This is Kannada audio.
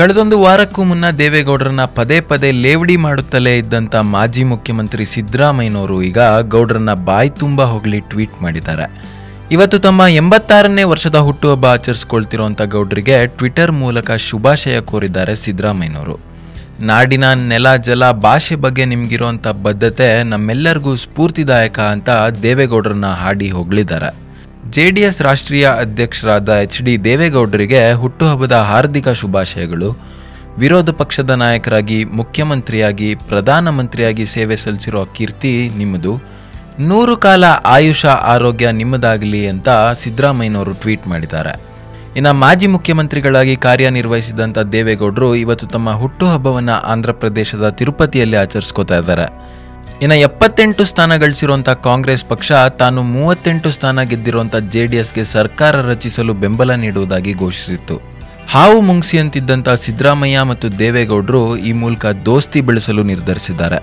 ಕಳೆದೊಂದು ವಾರಕ್ಕೂ ಮುನ್ನ ದೇವೇಗೌಡರನ್ನ ಪದೇ ಪದೇ ಲೇವಡಿ ಮಾಡುತ್ತಲೇ ಇದ್ದಂಥ ಮಾಜಿ ಮುಖ್ಯಮಂತ್ರಿ ಸಿದ್ದರಾಮಯ್ಯನವರು ಈಗ ಗೌಡರನ್ನ ಬಾಯಿ ತುಂಬ ಹೊಗಳಿ ಟ್ವೀಟ್ ಮಾಡಿದ್ದಾರೆ. ಇವತ್ತು ತಮ್ಮ ಎಂಬತ್ತಾರನೇ ವರ್ಷದ ಹುಟ್ಟುಹಬ್ಬ ಆಚರಿಸ್ಕೊಳ್ತಿರೋಂಥ ಗೌಡರಿಗೆ ಟ್ವಿಟರ್ ಮೂಲಕ ಶುಭಾಶಯ ಕೋರಿದ್ದಾರೆ ಸಿದ್ದರಾಮಯ್ಯನವರು. ನಾಡಿನ ನೆಲ, ಜಲ, ಭಾಷೆ ಬಗ್ಗೆ ನಿಮಗಿರುವಂಥ ಬದ್ಧತೆ ನಮ್ಮೆಲ್ಲರಿಗೂ ಸ್ಫೂರ್ತಿದಾಯಕ ಅಂತ ದೇವೇಗೌಡರನ್ನ ಹಾಡಿ ಹೊಗಳಿದ್ದಾರೆ. ಜೆ ಡಿ ಎಸ್ ರಾಷ್ಟ್ರೀಯ ಅಧ್ಯಕ್ಷರಾದ ಎಚ್ ಡಿ ದೇವೇಗೌಡರಿಗೆ ಹುಟ್ಟುಹಬ್ಬದ ಹಾರ್ದಿಕ ಶುಭಾಶಯಗಳು. ವಿರೋಧ ಪಕ್ಷದ ನಾಯಕರಾಗಿ, ಮುಖ್ಯಮಂತ್ರಿಯಾಗಿ ಪ್ರಧಾನಮಂತ್ರಿಯಾಗಿ ಸೇವೆ ಸಲ್ಲಿಸಿರೋ ಕೀರ್ತಿ ನಿಮ್ಮದು. ನೂರು ಕಾಲ ಆಯುಷ ಆರೋಗ್ಯ ನಿಮ್ಮದಾಗಲಿ ಅಂತ ಸಿದ್ದರಾಮಯ್ಯನವರು ಟ್ವೀಟ್ ಮಾಡಿದ್ದಾರೆ. ಇನ್ನು ಮಾಜಿ ಮುಖ್ಯಮಂತ್ರಿಗಳಾಗಿ ಕಾರ್ಯನಿರ್ವಹಿಸಿದಂಥ ದೇವೇಗೌಡರು ಇವತ್ತು ತಮ್ಮ ಹುಟ್ಟುಹಬ್ಬವನ್ನು ಆಂಧ್ರ ಪ್ರದೇಶದ ತಿರುಪತಿಯಲ್ಲಿ ಆಚರಿಸ್ಕೋತಾ ಇದ್ದಾರೆ. ಇನ್ನು ಎಪ್ಪತ್ತೆಂಟು ಸ್ಥಾನ ಗಳಿಸಿರುವಂಥ ಕಾಂಗ್ರೆಸ್ ಪಕ್ಷ ತಾನು ಮೂವತ್ತೆಂಟು ಸ್ಥಾನ ಗೆದ್ದಿರುವಂಥ ಜೆ ಡಿ ಎಸ್ಗೆ ಸರ್ಕಾರ ರಚಿಸಲು ಬೆಂಬಲ ನೀಡುವುದಾಗಿ ಘೋಷಿಸಿತ್ತು. ಹಾವು ಮುಂಗ್ಸಿಯಂತಿದ್ದಂಥ ಸಿದ್ದರಾಮಯ್ಯ ಮತ್ತು ದೇವೇಗೌಡರು ಈ ಮೂಲಕ ದೋಸ್ತಿ ಬೆಳೆಸಲು ನಿರ್ಧರಿಸಿದ್ದಾರೆ.